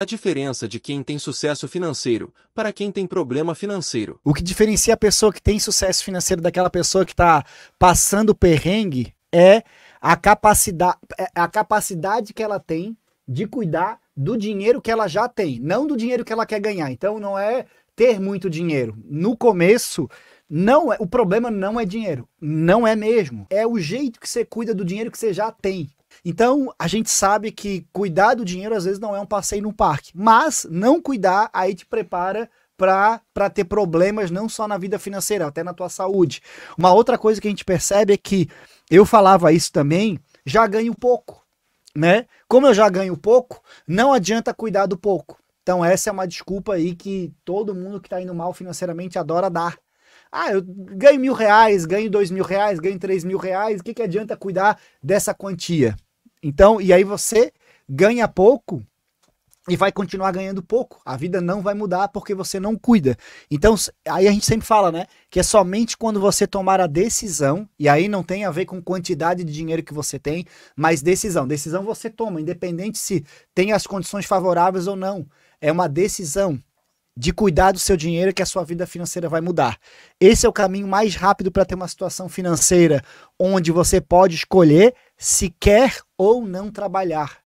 a diferença de quem tem sucesso financeiro para quem tem problema financeiro. O que diferencia a pessoa que tem sucesso financeiro daquela pessoa que está passando perrengue é a capacidade, é a capacidade que ela tem de cuidar do dinheiro que ela já tem, não do dinheiro que ela quer ganhar. Então não é ter muito dinheiro. No começo, não é, o problema não é dinheiro, não é mesmo. É o jeito que você cuida do dinheiro que você já tem. Então, a gente sabe que cuidar do dinheiro às vezes não é um passeio no parque, mas não cuidar aí te prepara para ter problemas não só na vida financeira, até na tua saúde. Uma outra coisa que a gente percebe é que eu falava isso também, já ganho pouco, né? Como eu já ganho pouco, não adianta cuidar do pouco. Então essa é uma desculpa aí que todo mundo que está indo mal financeiramente adora dar. Ah, eu ganho mil reais, ganho dois mil reais, ganho três mil reais, o que, que adianta cuidar dessa quantia? Então, e aí você ganha pouco e vai continuar ganhando pouco. A vida não vai mudar porque você não cuida. Então, aí a gente sempre fala, né, que é somente quando você tomar a decisão, e aí não tem a ver com quantidade de dinheiro que você tem, mas decisão. Decisão você toma, independente se tem as condições favoráveis ou não. É uma decisão de cuidar do seu dinheiro que a sua vida financeira vai mudar. Esse é o caminho mais rápido para ter uma situação financeira onde você pode escolher se quer ou não trabalhar.